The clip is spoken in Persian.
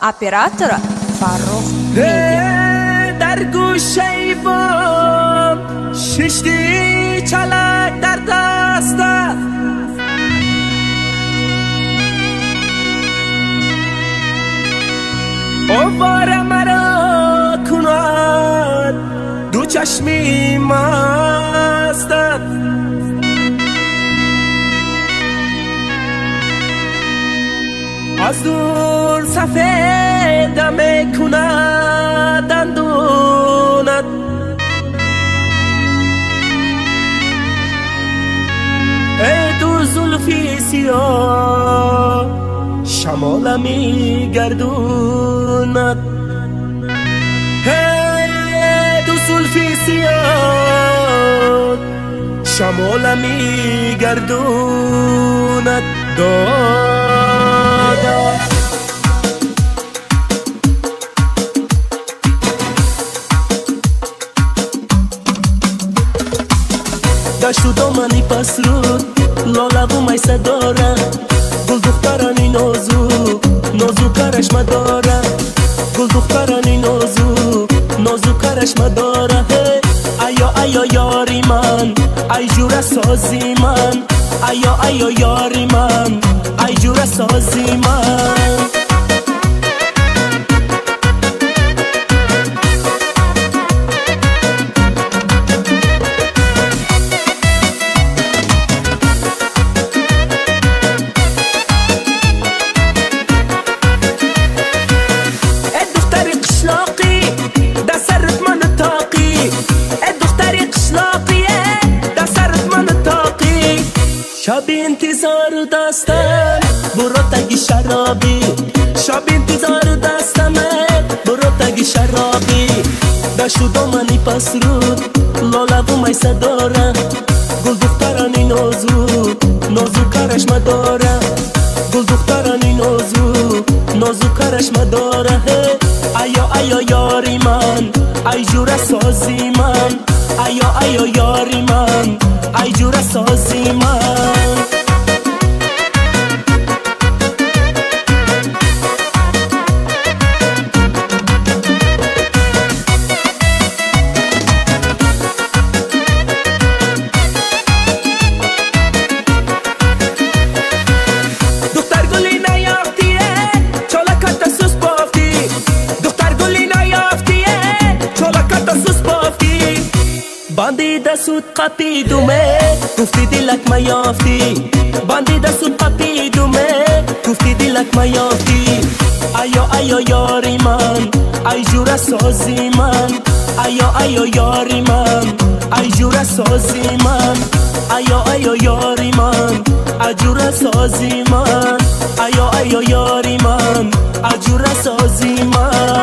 оператора фаррух дар гӯшаи бом шишти чалак дар даст аст овара маро кунад ду чашми ман از دور سفیدم کند اندوند. ای دو زلفی سیاه شمالمی گردوند. ای دو زلفی سیاه گردوند. دادا دشت و دامنی پس رود لاله و میسه داره گل دخترانی نازو. نازو کرش مداره گل دخترانی نازو. نازو کرش مداره ایا ایا یاری من. ای جور سازی من. ایا ایا یاری من. ای جور سازی من. شب انتظار دستم برو تگی شرابی شب انتظار دستمه برو تگی شرابی دشت و دامنی پس رود لاله و میسه داره گل دخترانی نازو نازو کرش مداره گل دخترانی نازو نازو کرش مداره هی ایا ایا یاری من ای جور سازی من ایا ایا یاری من ای جور سازی من باندی دسود قپی دومه گفتی دلک ما یافتی. باندی دسود قپی دومه گفتی دلک ما یافتی. ایا ایا یاری من ای جور سازی من. ایا ایا یاری من ای جور سازی من. ایا ایا یاری من اجور سازی من. ایا ایا یاری من اجور سازی من.